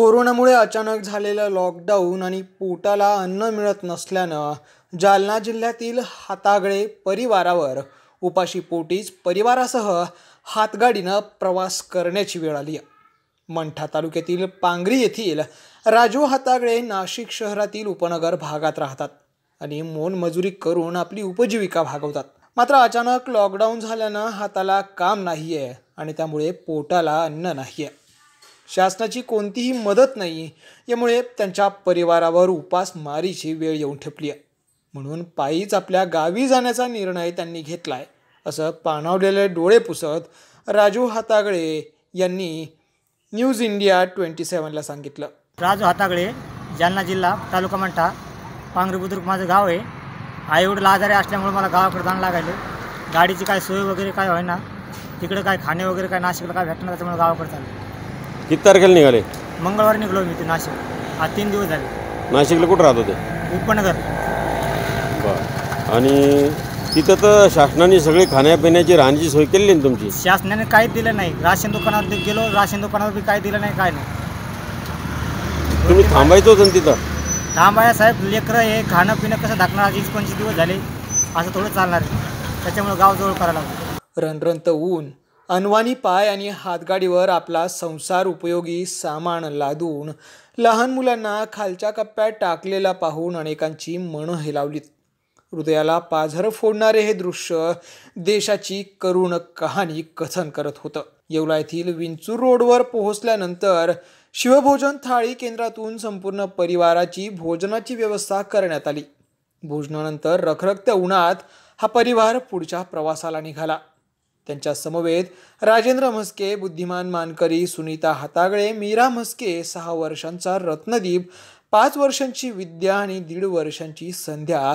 कोरोनामुळे अचानक झालेलं लॉकडाऊन आणि पोटाला अन्न मिळत नसल्यानं जालना जिल्ह्यातील हातागळे परिवारावर उपाशी पोटीच परिवारासह हातगाडीनं प्रवास करण्याची वेळ आली. आहे मंठा तालुक्यातील पांगरी येथील राजू हातागळे नाशिक शहरातील उपनगर भागात राहतात आणि मोनमजुरी करून आपली उपजीविका भागवतात. मात्र अचानक लॉकडाऊन झाल्यानं हाताला काम नाही आहे आणि त्यामुळे पोटाला अन्न नाही आहे शासनाची कोणतीही मदत नाही यामुळे त्यांच्या परिवारावर उपासमारीची वेळ येऊन ठेपली आहे. म्हणून पायीच आपल्या गावी जाण्याचा निर्णय त्यांनी घेतला आहे असं पाणावलेले डोळे पुसत राजू हातागळे यांनी न्यूज इंडिया ट्वेंटी सेवनला सांगितलं. राजू हातागळे जालना जिल्हा तालुका मंठा पांगरी बुद्रुक माझं गाव आहे. आईवडील आजारे आजारी असल्यामुळे मला गावाकडे जाणं लागायले. गाडीची काय सोय वगैरे काय होईना तिकडे काय खाणे वगैरे काय नाशिकला काय भेटणार त्याच्यामुळे गावाकडे चाललं किती तारखेला निघाले? मंगळवारी निघलो मी ते नाशिक. आज तीन दिवस झाले. नाशिकला कुठं राहत होते? उपनगर. बरं. आणि तिथं तर शासनाने सगळी खाण्यापिण्याची राहण्याची सोय केली ना तुमची? शासनाने काहीच दिलं नाही. राशन दुकानात गेलो राशन दुकानात बी काही दिलं नाही काय नाही. तुम्ही थांबायचं होतं ना तिथं? थांबाया साहेब लेकरं हे खाणं पिणं कसं दाखणार आज वीस पंचवीस दिवस झाले. असं थोडं चालणार आहे. त्याच्यामुळे गावजवळ करायला लागलं. रणरणत ऊन. अनवाणी पाय आणि हातगाडीवर आपला संसार उपयोगी सामान लादून लहान मुलांना खालच्या कप्प्यात टाकलेला पाहून अनेकांची मनं हेलावलीत. हृदयाला पाझर फोडणारे हे दृश्य देशाची करुण कहाणी कथन करत होतं. येवला येथील विंचूर रोडवर पोहोचल्यानंतर शिवभोजन थाळी केंद्रातून संपूर्ण परिवाराची भोजनाची व्यवस्था करण्यात आली. भोजनानंतर रखरखत्या उन्हात हा परिवार पुढच्या प्रवासाला निघाला. त्यांच्या समवेत राजेंद्र म्हस्के बुद्धिमान मानकरी सुनीता हातागळे मीरा म्हस्के सहा वर्षांचा रत्नदीप पाच वर्षांची विद्या आणि दीड वर्षांची संध्या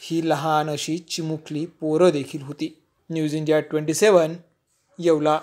ही लहान अशी चिमुकली पोरं देखील होती. News India twenty seven Yeola.